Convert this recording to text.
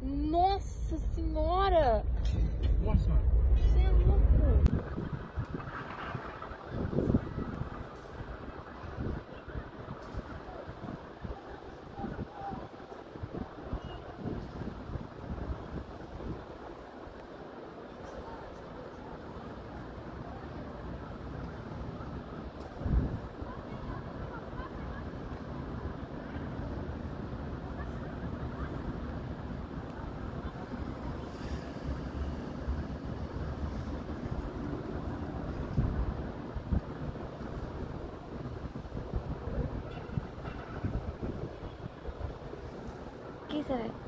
Nossa Senhora! She said.